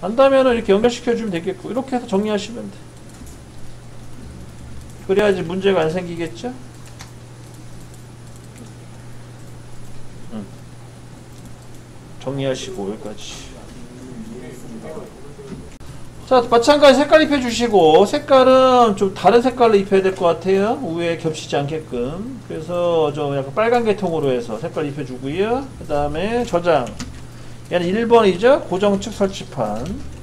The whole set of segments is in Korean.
한다면은 이렇게 연결시켜주면 되겠고 이렇게 해서 정리하시면 돼. 그래야지 문제가 안 생기겠죠? 음. 정리하시고 여기까지. 자 마찬가지 색깔 입혀주시고 색깔은 좀 다른 색깔로 입혀야 될 것 같아요 위에 겹치지 않게끔 그래서 좀 약간 빨간 계통으로 해서 색깔 입혀주고요 그 다음에 저장 얘는 1번이죠? 고정축 설치판.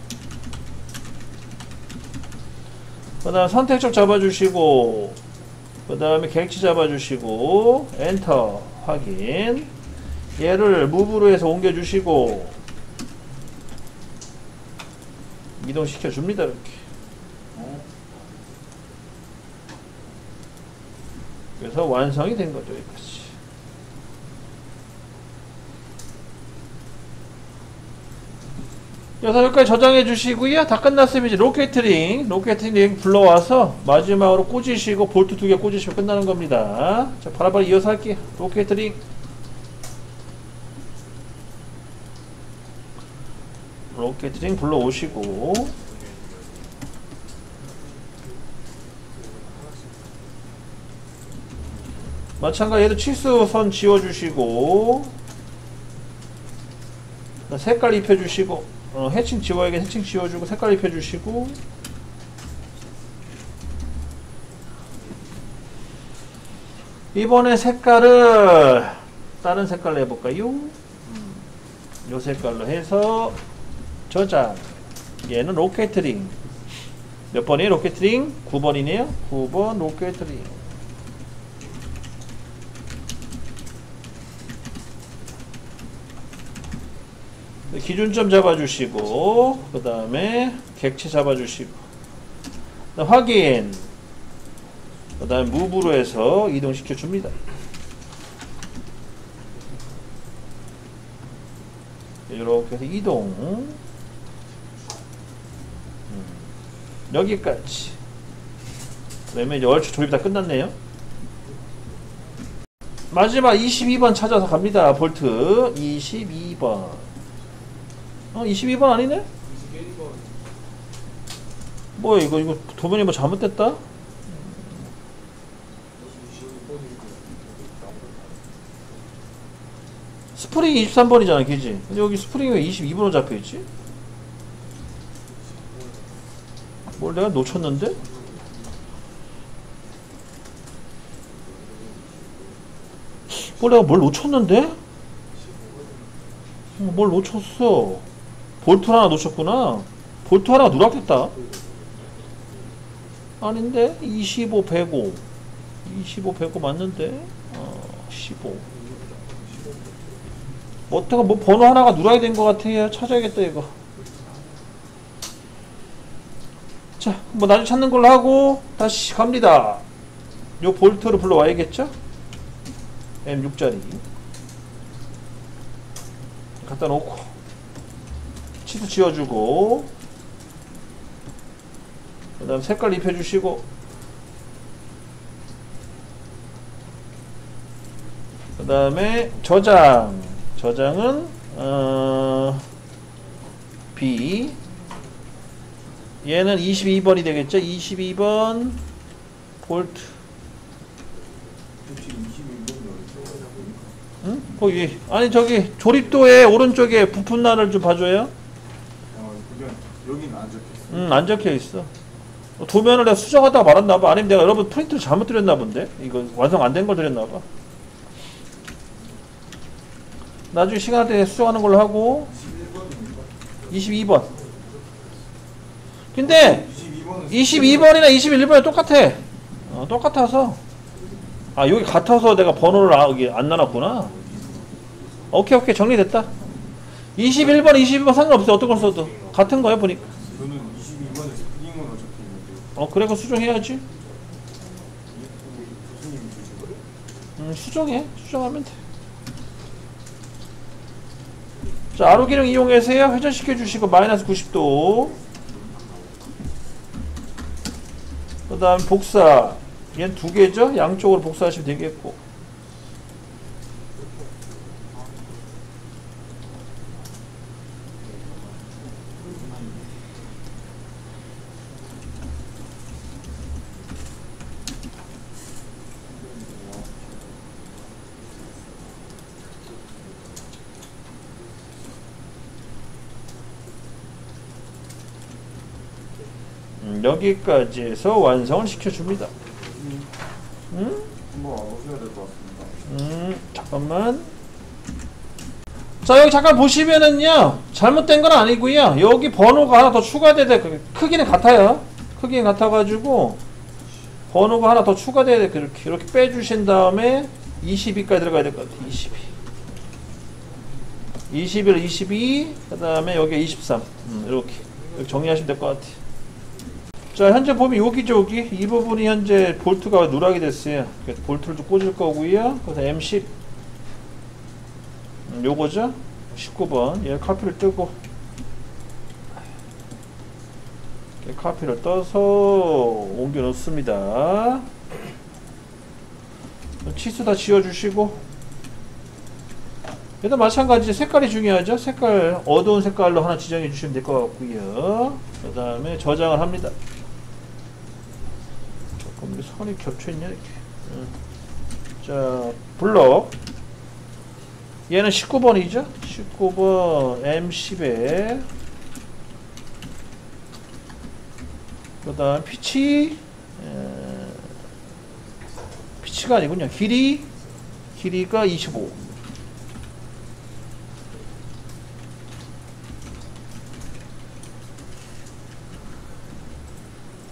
그 다음 선택적 잡아주시고 그 다음에 객치 잡아주시고 엔터 확인. 얘를 무브로 해서 옮겨주시고 이동시켜 줍니다 이렇게. 그래서 완성이 된 거죠 여기까지 그래서 여기까지 저장해 주시고요. 다 끝났으면 이제 locate ring locate ring 불러와서 마지막으로 꽂으시고 볼트 두 개 꽂으시면 끝나는 겁니다. 자 바로바로 이어서 할게요. locate ring. locate ring 불러오시고. 마찬가지 얘도 치수선 지워주시고 색깔 입혀주시고 어, 해칭 지워야겠 해칭 지워주고 색깔 입혀주시고. 이번에 색깔을 다른 색깔로 해볼까요? 음, 요 색깔로 해서 저장 얘는 locate ring. 몇 번이에요? locate ring? 9번이네요? 9번 locate ring 기준점 잡아주시고 그 다음에 객체 잡아주시고. 확인. 그 다음에 무브로 해서 이동시켜 줍니다. 이렇게 해서 이동. 음. 여기까지. 그다음에 이제 얼추 조립 다 끝났네요. 마지막 22번 찾아서 갑니다. 볼트. 22번 어 22번 아니네? 뭐 이거 이거 도면이 뭐 잘못됐다? 스프링이 23번이잖아 그지? 근데 여기 스프링이 왜 22번으로 잡혀있지? 뭘 내가 놓쳤는데? 뭘 내가 뭘 놓쳤는데? 어, 뭘 놓쳤어 볼트 하나 놓쳤구나 볼트 하나 누락됐다 아닌데? 25, 105 25, 105 맞는데? 어, 15 어떻게 뭐 번호 하나가 누락이 된 것 같아요 찾아야겠다 이거 자, 뭐 나중에 찾는 걸로 하고 다시 갑니다. 요 볼트를 불러와야겠죠? M6짜리 갖다 놓고 치수 지워주고 그 다음 색깔 입혀주시고. 그 다음에 저장. 저장은 어, B. 얘는 22번이 되겠죠? 22번 볼트. 응? 거기 아니 저기 조립도의 오른쪽에 부품 난을 좀 봐줘요. 어, 여기는 안 적혀 있어 도면을 내가 수정하다가 말았나 봐 아니면 내가 여러분 프린트를 잘못 드렸나 본데 이거 완성 안 된 걸 드렸나 봐 나중에 시간 때 수정하는 걸로 하고 22번 근데 22번은 22번이나 21번이 똑같아. 어, 똑같아서. 아, 여기 같아서 내가 번호를 아, 여기 안 나눴구나. 오케이, 오케이. 정리됐다. 21번, 22번 상관없어. 어떤 걸 써도. 같은 거야, 보니까. 저는 22번에 스프링으로 적혀 있는데요. 어, 그래, 그 수정해야지. 음, 수정해. 수정하면 돼. 자, 아로 기능 이용해서요. 회전시켜 주시고, 마이너스 90도. 그 다음 복사. 얘는 두 개죠? 양쪽으로 복사하시면 되겠고. 음, 여기까지 해서 완성을 시켜줍니다. 음, 될것 같습니다. 음, 잠깐만. 자, 여기 잠깐 보시면은요, 잘못된 건 아니고요. 여기 번호가 하나 더 추가돼야 돼. 크기는 같아요. 크기는 같아가지고, 번호가 하나 더 추가돼야 돼. 그렇게, 이렇게 빼주신 다음에, 22까지 들어가야 될 것 같아. 22. 21, 22, 그 다음에 여기 23. 음, 이렇게. 이렇게 정리하시면 될 것 같아. 자, 현재 보면 여기죠, 여기. 이 부분이 현재 볼트가 누락이 됐어요. 그래서 볼트를 좀 꽂을 거고요. 그래서 M10. 음, 요거죠? 19번. 얘 카피를 뜨고. 카피를 떠서 옮겨 놓습니다. 치수 다 지워주시고. 얘도 마찬가지 색깔이 중요하죠. 색깔 어두운 색깔로 하나 지정해 주시면 될 것 같고요. 그 다음에 저장을 합니다. 조금 선이 겹쳐 있냐 이렇게. 음. 자 블럭. 얘는 19번이죠. 19번 M10에 그 다음 피치 에, 피치가 아니군요. 길이 길이가 25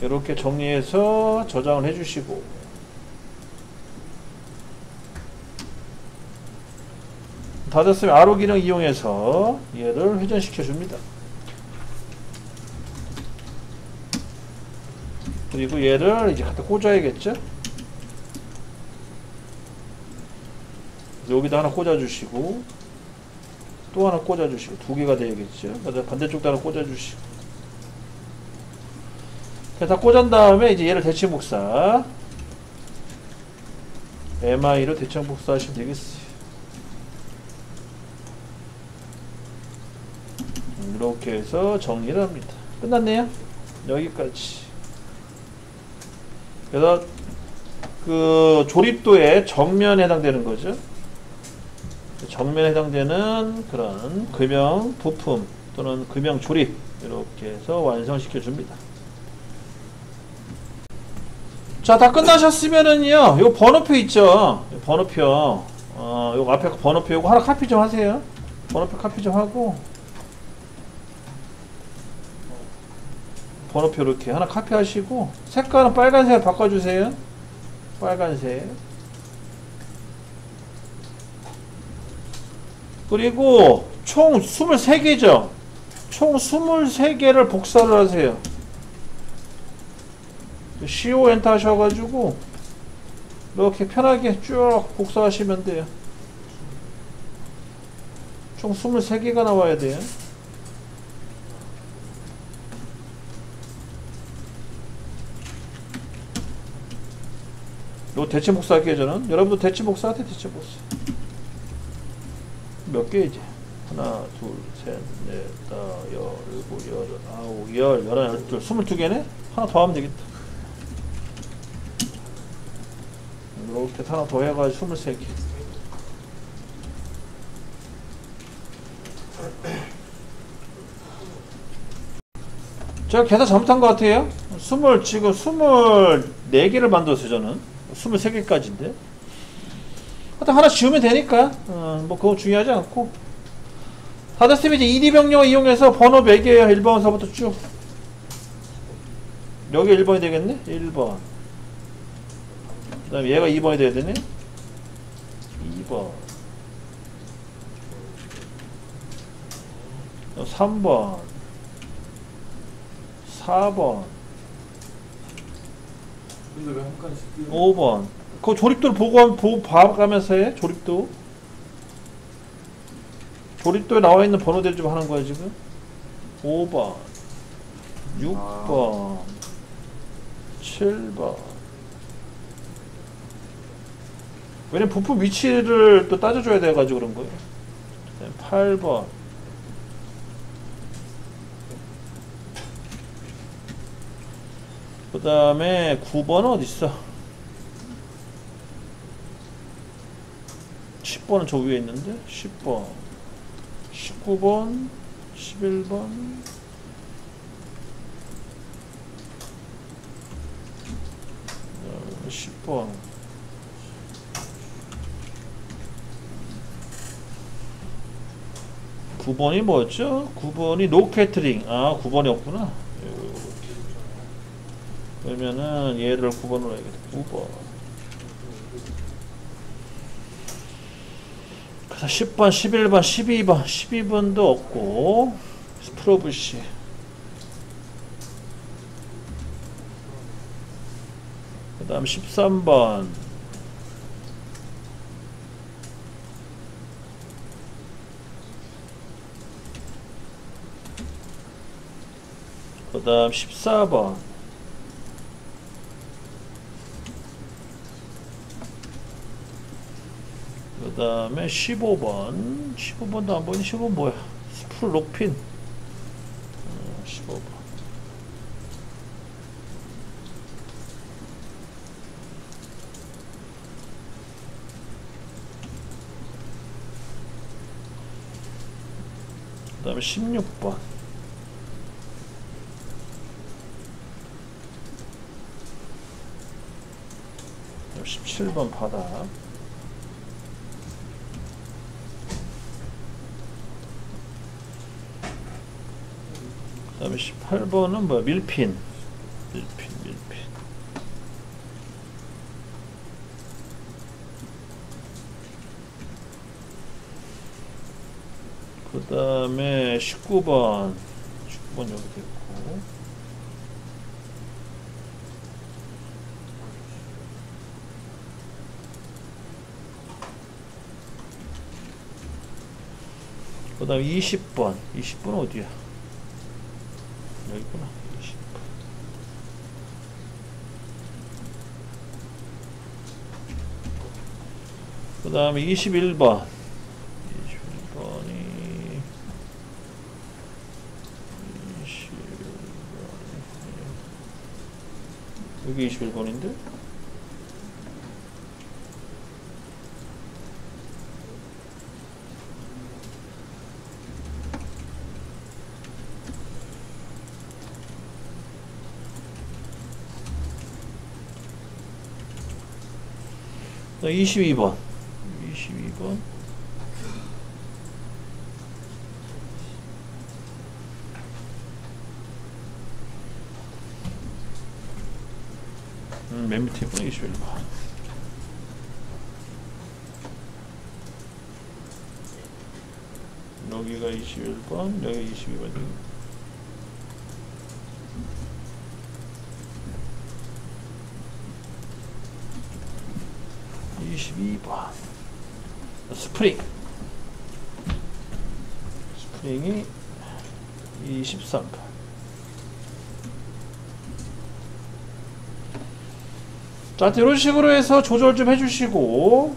이렇게 정리해서 저장을 해주시고 다 됐으면 아로 기능 이용해서 얘를 회전시켜 줍니다. 그리고 얘를 이제 갖다 꽂아야겠죠? 여기다 하나 꽂아주시고 또 하나 꽂아주시고 두 개가 되겠죠? 반대쪽도 하나 꽂아주시고 그래서 다 꽂은 다음에 이제 얘를 대칭 복사 MI로 대칭 복사하시면 되겠어요. 이렇게 해서 정리를 합니다. 끝났네요. 여기까지. 그래서 그 조립도의 정면에 해당되는 거죠. 정면에 해당되는 그런 금형 부품 또는 금형 조립 이렇게 해서 완성시켜 줍니다. 자, 다 끝나셨으면은요, 요 번호표 있죠? 요 번호표. 어, 요 앞에 번호표 요거 하나 카피 좀 하세요. 번호표 카피 좀 하고. 번호표 이렇게 하나 카피하시고 색깔은 빨간색 바꿔주세요. 빨간색. 그리고 총 23개죠. 총 23개를 복사를 하세요. CO 엔터 하셔가지고 이렇게 편하게 쭉 복사하시면 돼요. 총 23개가 나와야 돼요. 요 대체 복사 할게요 저는. 여러분도 대체 복사한테 대체 복사. 몇 개이지 하나 둘셋넷 다섯 일곱 여덟 아홉 열 열한 열둘 스물두 개네? 하나 더 하면 되겠다 이렇게 하나 더 해가지고 스물세 개 제가 계산 잘못한 것 같아요? 스물 지금 스물네 개를 만들었어요 저는. 23개까지인데. 하여튼 하나 지우면 되니까 어, 뭐 그건 중요하지 않고. 다 됐으면 이제 이디병력 이용해서 번호 매겨요? 1번서부터 쭉. 여기 1번이 되겠네? 1번. 그 다음에 얘가 2번이 돼야 되네 2번 3번 4번 근데 왜 한 칸씩 띄우는 5번. 그 조립도를 보고, 보고 봐가면서 해, 조립도. 조립도에 나와 있는 번호대로 좀 하는 거야, 지금. 5번. 6번. 7번. 왜냐면 부품 위치를 또 따져줘야 돼가지고 그런 거예요. 8번. 그 다음에 9번은 어딨어? 10번은 저 위에 있는데? 10번. 19번. 11번. 10번. 구번이 뭐였죠? 9번이 노캐트링. 아, 9번이 없구나. 그러면은 얘를 9번으로 해야겠다. 9번. 그래서 10번, 11번, 12번, 12번도 없고 스프로브시. 그 다음 13번 그 다음 14번. 그 다음에 15번. 15번도 안 보니 15번 뭐야? 스프로 어, 15번. 그 다음에 16번 그 다음에 17번 바닥 그 다음에 18번은 뭐야? 밀핀. 밀핀 밀핀. 그 다음에 19번. 19번 여기 있고 그 다음 20번. 20번 어디야? 여기구나. 20번. 그 다음에 21번. 21번이 21번이 여기 21번인데? 22번. 22번. 음, 맨 밑에 있구나 21번 여기가 21번 여기 22번 22번. 스프링. 스프링이 23번. 자 이런 식으로 해서 조절 좀 해주시고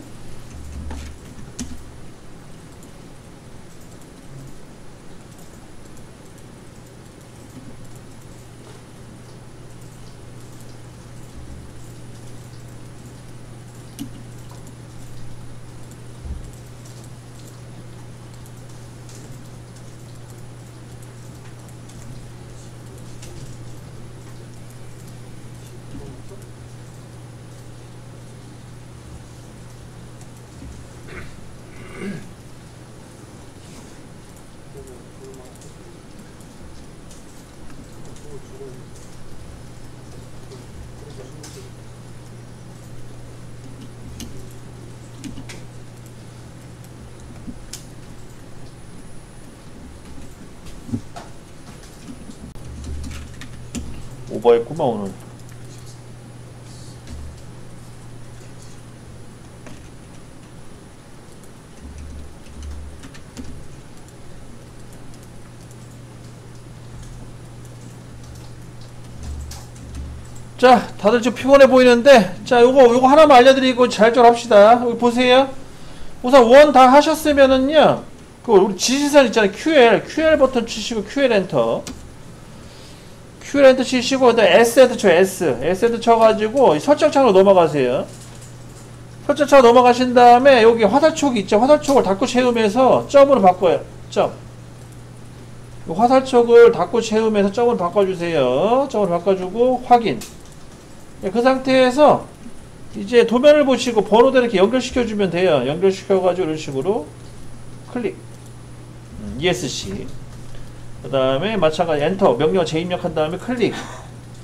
오버했구만 오늘. 자 다들 좀 피곤해 보이는데 자 요거 요거 하나만 알려드리고 잘좀 합시다. 여기 보세요. 우선 원 다 하셨으면은요 그 우리 지시선 있잖아요. QL QL 버튼 치시고 QL 엔터 QL 엔터 치시고 그다음에 S 엔터 쳐 S. S 엔터 쳐가지고 이 설정창으로 넘어가세요. 설정창 넘어가신 다음에 여기 화살촉이 있죠? 화살촉을 닫고 채움에서 점으로 바꿔요. 점. 이 화살촉을 닫고 채움에서 점으로 바꿔주세요. 점으로 바꿔주고 확인. 예, 그 상태에서 이제 도면을 보시고 번호대로 이렇게 연결시켜 주면 돼요. 연결시켜 가지고 이런 식으로 클릭. 음, ESC. 그 다음에 마찬가지 엔터 명령 재입력한 다음에 클릭.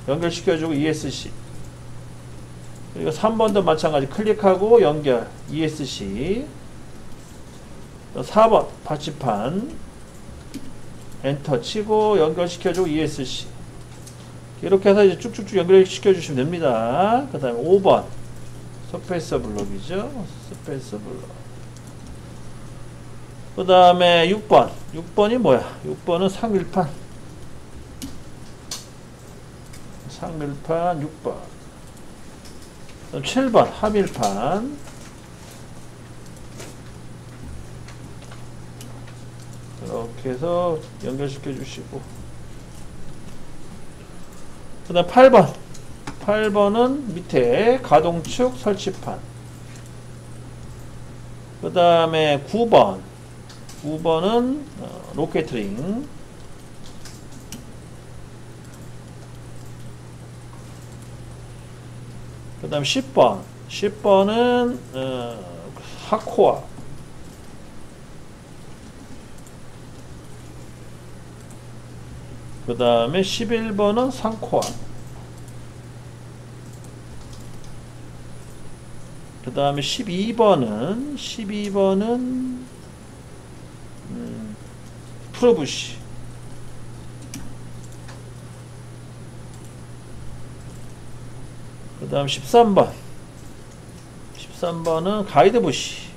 연결시켜주고 ESC 그리고 3번도 마찬가지 클릭하고 연결 ESC 4번 받침판. 엔터 치고 연결시켜주고 ESC 이렇게 해서 이제 쭉쭉쭉 연결시켜 주시면 됩니다. 그 다음에 5번. 스페이스 블록이죠. 스페이스 블록 그 다음에 6번. 6번이 뭐야? 6번은 상밀판. 상밀판 6번. 그다음 7번 하밀판. 이렇게 해서 연결시켜 주시고. 그 다음 8번. 8번은 밑에 가동축 설치판. 그 다음에 9번 9번은 어, 로켓링. 그 다음 10번. 10번은 어, 하코아. 그 다음에 11번은 상코아. 그 다음에 12번은 12번은 음, 프로부시. 그 다음 13번. 13번은 가이드부시.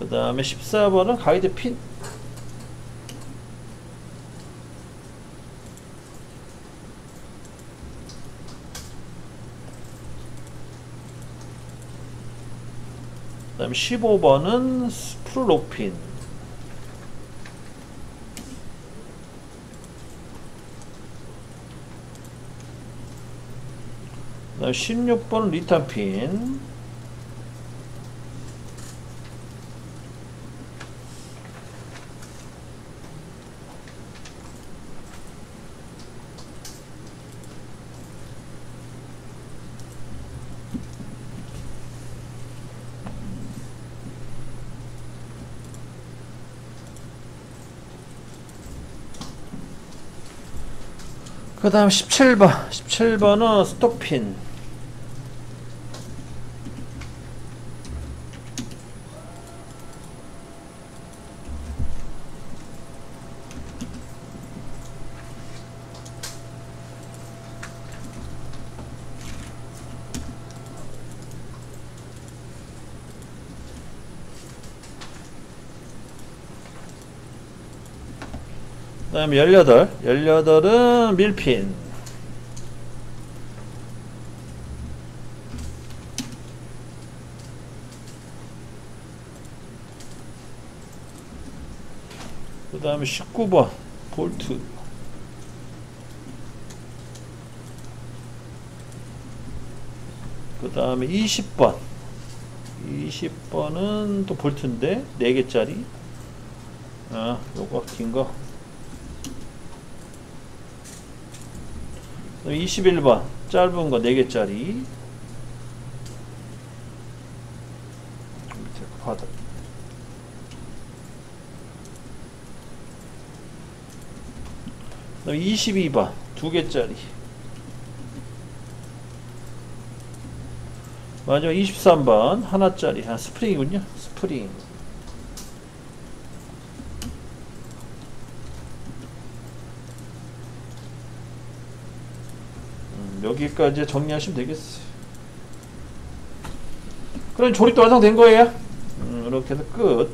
그 다음에 14번은 가이드 핀 다음에 15번은 스프로핀 그 다음에 16번은 리탄핀 그 다음 17번 17번은 스토핀 다음에 18 18은 밀핀. 그 다음에 19번. 볼트. 그 다음에 20번. 20번은 또 볼트인데 4개짜리. 아 요거 긴거 21번 짧은 거 4개짜리. 밑에 바닥. 그다음 22번 2개짜리. 마지막 23번 하나짜리. 아, 스프링이군요. 스프링 음, 여기까지 정리하시면 되겠어요. 그럼 조립도 완성된 거예요? 음, 이렇게 해서 끝